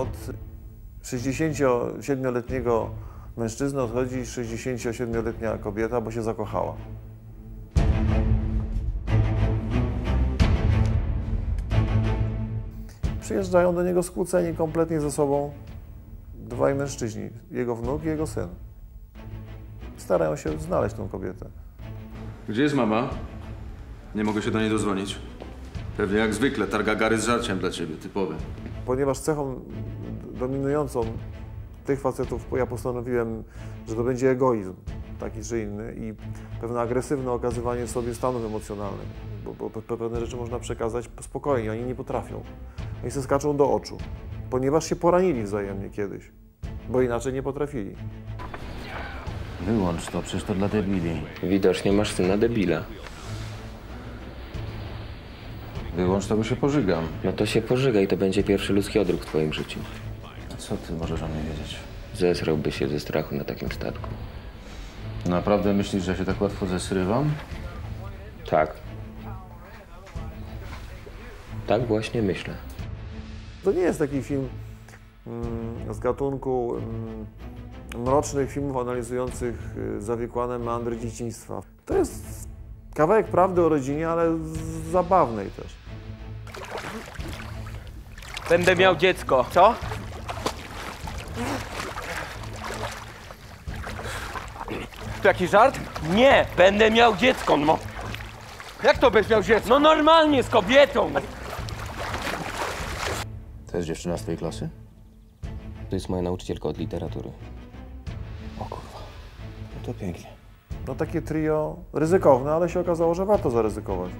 Od 67-letniego mężczyzny odchodzi 67-letnia kobieta, bo się zakochała. Przyjeżdżają do niego skłóceni kompletnie ze sobą dwaj mężczyźni, jego wnuk i jego syn. Starają się znaleźć tą kobietę. Gdzie jest mama? Nie mogę się do niej dodzwonić. Pewnie jak zwykle, targa gary z żarciem dla ciebie, typowe. Ponieważ cechą dominującą tych facetów ja postanowiłem, że to będzie egoizm, taki czy inny i pewne agresywne okazywanie sobie stanów emocjonalnych, bo, bo pe- pewne rzeczy można przekazać spokojnie, oni nie potrafią. Oni się skaczą do oczu, ponieważ się poranili wzajemnie kiedyś, bo inaczej nie potrafili. Wyłącz to, przecież to dla debili. Widocznie masz syna debila. Wyłącz to, bo się pożygam. No to się pożygaj, to będzie pierwszy ludzki odruch w twoim życiu. A co ty możesz o mnie wiedzieć? Zesrałby się ze strachu na takim statku. Naprawdę myślisz, że się tak łatwo zesrywam? Tak. Tak właśnie myślę. To nie jest taki film mm, z gatunku mm, mrocznych filmów analizujących y, zawikłane meandry dzieciństwa. To jest kawałek prawdy o rodzinie, ale z- zabawnej też. Będę miał dziecko. Co? To jakiś żart? Nie, będę miał dziecko, no. Jak to będziesz miał dziecko? No normalnie, z kobietą. To jest dziewczyna z twojej klasy? To jest moja nauczycielka od literatury. O kurwa. No to pięknie. No takie trio ryzykowne, ale się okazało, że warto zaryzykować.